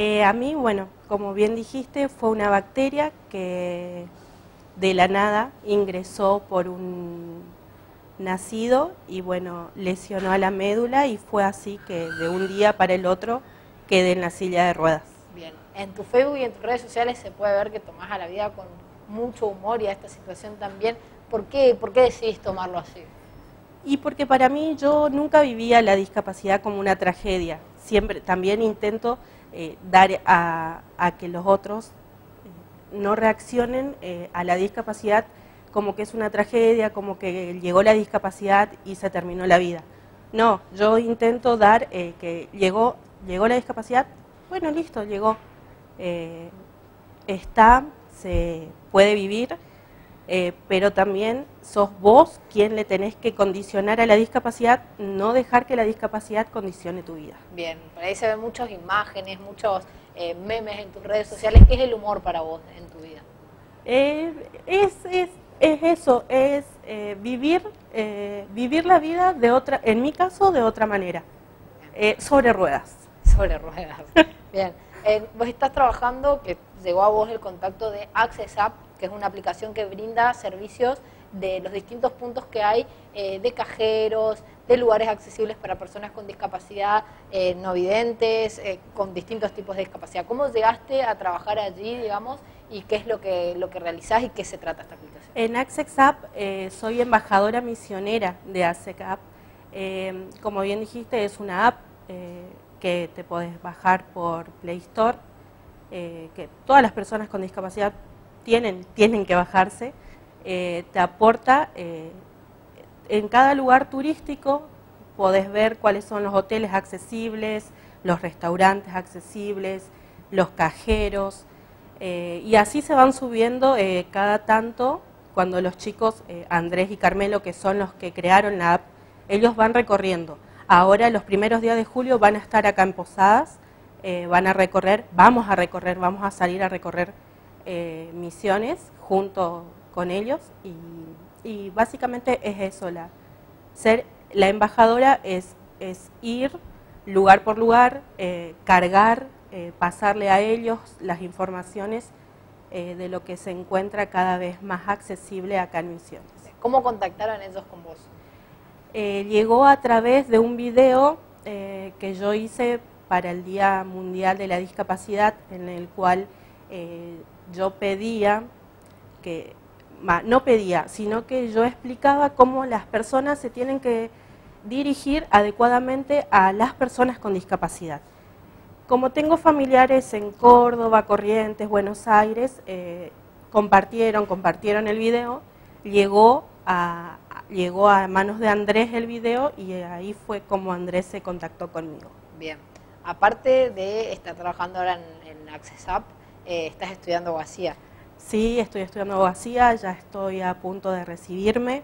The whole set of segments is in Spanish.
Eh, a mí, bueno, como bien dijiste, fue una bacteria que de la nada ingresó por un nacido y bueno, lesionó a la médula y fue así que de un día para el otro quedé en la silla de ruedas. Bien, en tu Facebook y en tus redes sociales se puede ver que tomás a la vida con mucho humor y a esta situación también. ¿Por qué, ¿Por qué decidís tomarlo así? Y porque para mí yo nunca vivía la discapacidad como una tragedia. Siempre también intento eh, dar a, que los otros eh, no reaccionen eh, a la discapacidad como que es una tragedia, como que llegó la discapacidad y se terminó la vida. No, yo intento dar que llegó, llegó la discapacidad, bueno, listo, llegó. está, se puede vivir, eh, pero también sos vos quien le tenés que condicionar a la discapacidad, no dejar que la discapacidad condicione tu vida. Bien, por ahí se ven muchas imágenes, muchos eh, memes en tus redes sociales. ¿Qué es el humor para vos en tu vida? Eh, es, es, es, eso, es vivir, vivir la vida de otra, en mi caso, de otra manera, sobre ruedas. Sobre ruedas. Bien. vos estás trabajando, que llegó a vos el contacto de Access App, que es una aplicación que brinda servicios de los distintos puntos que hay eh, de cajeros, de lugares accesibles para personas con discapacidad eh, no videntes, eh, con distintos tipos de discapacidad. ¿Cómo llegaste a trabajar allí, digamos, y qué es lo que, lo que realizás y qué se trata esta aplicación? En Access App soy embajadora misionera de Access App. como bien dijiste, es una app que te podés bajar por Play Store, que todas las personas con discapacidad tienen, tienen que bajarse, eh, te aporta, eh, en cada lugar turístico podés ver cuáles son los hoteles accesibles, los restaurantes accesibles, los cajeros, eh, y así se van subiendo cada tanto cuando los chicos, Andrés y Carmelo, que son los que crearon la app, ellos van recorriendo. Ahora, los primeros días de julio, van a estar acá en Posadas, van a recorrer, vamos a recorrer, vamos a salir a recorrer eh, misiones junto con ellos y, básicamente es eso, la, ser la embajadora es, es ir lugar por lugar, eh, cargar, eh, pasarle a ellos las informaciones de lo que se encuentra cada vez más accesible acá en Misiones. ¿Cómo contactaron ellos con vos? llegó a través de un video que yo hice para el Día Mundial de la Discapacidad, en el cual yo pedía que, no pedía, sino que yo explicaba cómo las personas se tienen que dirigir adecuadamente a las personas con discapacidad. Como tengo familiares en Córdoba, Corrientes, Buenos Aires, eh, compartieron, compartieron el video, llegó a, llegó a manos de Andrés el video y ahí fue como Andrés se contactó conmigo. Bien, aparte de estar trabajando ahora en, en Access Up, eh, estás estudiando abogacía. Sí, estoy estudiando abogacía, ya estoy a punto de recibirme,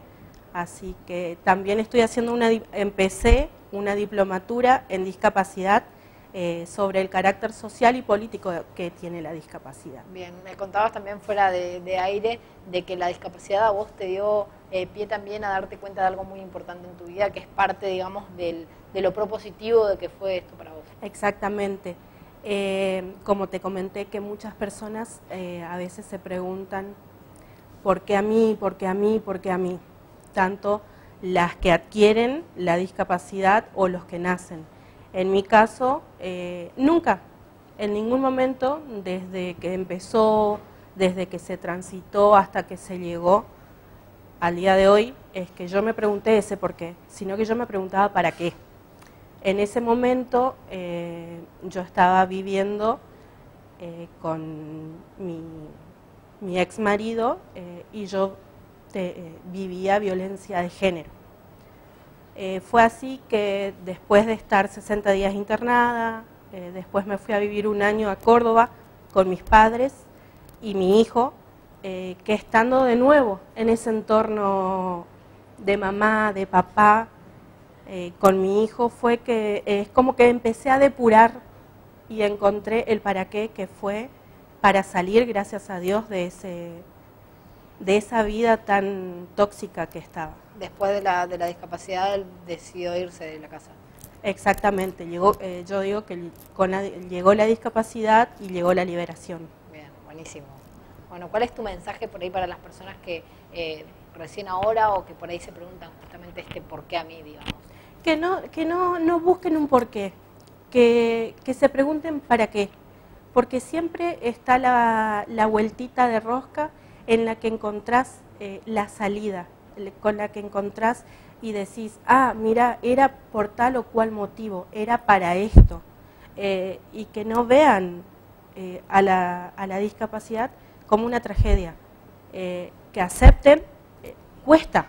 así que también estoy haciendo una, empecé una diplomatura en discapacidad eh, sobre el carácter social y político que tiene la discapacidad. Bien, me contabas también fuera de, aire de que la discapacidad a vos te dio eh, pie también a darte cuenta de algo muy importante en tu vida, que es parte, digamos, del, de lo propositivo de que fue esto para vos. Exactamente. Eh, como te comenté que muchas personas eh, a veces se preguntan por qué a mí, por qué a mí, por qué a mí, tanto las que adquieren la discapacidad o los que nacen. En mi caso, eh, nunca, en ningún momento, desde que empezó, desde que se transitó hasta que se llegó al día de hoy, es que yo me pregunté ese por qué, sino que yo me preguntaba para qué. En ese momento eh, yo estaba viviendo eh, con mi, ex marido eh, y yo vivía violencia de género. fue así que después de estar 60 días internada, después me fui a vivir un año a Córdoba con mis padres y mi hijo, que estando de nuevo en ese entorno de mamá, de papá, eh, con mi hijo fue que es como que empecé a depurar y encontré el para qué que fue para salir, gracias a Dios, de, ese, de esa vida tan tóxica que estaba. Después de la, de la discapacidad, él decidió irse de la casa. Exactamente, llegó, eh, yo digo que con llegó la discapacidad y llegó la liberación. Bien, buenísimo. Bueno, ¿cuál es tu mensaje por ahí para las personas que eh, recién ahora o que por ahí se preguntan justamente este por qué a mí, digamos? Que no, que no, no busquen un por qué, que, que se pregunten para qué, porque siempre está la, la vueltita de rosca en la que encontrás eh, la salida, con la que encontrás y decís, ah, mira, era por tal o cual motivo, era para esto. Eh, y que no vean eh, a, la, a, la, discapacidad como una tragedia. Eh, que acepten, cuesta.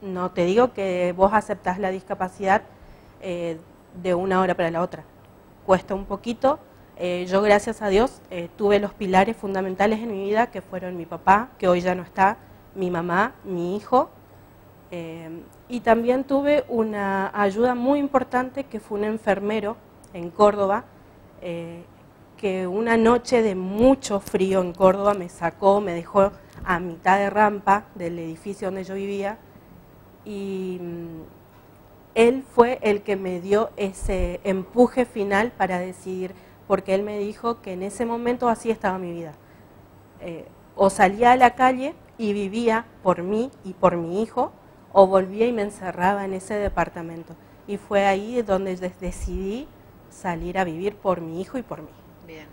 No te digo que vos aceptás la discapacidad de una hora para la otra. Cuesta un poquito. yo, gracias a Dios, tuve los pilares fundamentales en mi vida, que fueron mi papá, que hoy ya no está, mi mamá, mi hijo, eh, y también tuve una ayuda muy importante que fue un enfermero en Córdoba, eh, que una noche de mucho frío en Córdoba me sacó, me dejó a mitad de rampa del edificio donde yo vivía y mm, él fue el que me dio ese empuje final para decidir, porque él me dijo que en ese momento así estaba mi vida. Eh, o salía a la calle y vivía por mí y por mi hijo, o volvía y me encerraba en ese departamento. Y fue ahí donde decidí salir a vivir por mi hijo y por mí. Bien.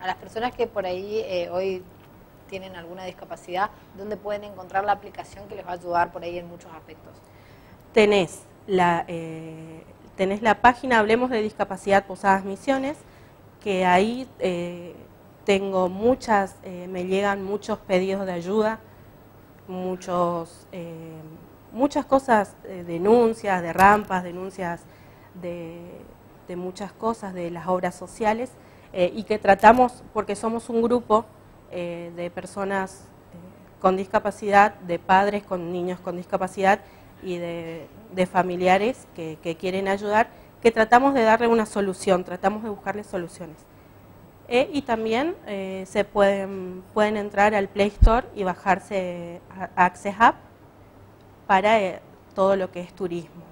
A las personas que por ahí eh, hoy tienen alguna discapacidad, ¿dónde pueden encontrar la aplicación que les va a ayudar por ahí en muchos aspectos? Tenés la, eh, tenés la página Hablemos de Discapacidad Posadas Misiones, que ahí eh, tengo muchas, me llegan muchos pedidos de ayuda, muchos muchas cosas, eh, denuncias de rampas, denuncias de, muchas cosas de las obras sociales eh, y que tratamos, porque somos un grupo eh, de personas con discapacidad, de padres con niños con discapacidad y de, familiares que, quieren ayudar, que tratamos de darle una solución, tratamos de buscarle soluciones. y también se pueden, pueden entrar al Play Store y bajarse Access App para eh, todo lo que es turismo.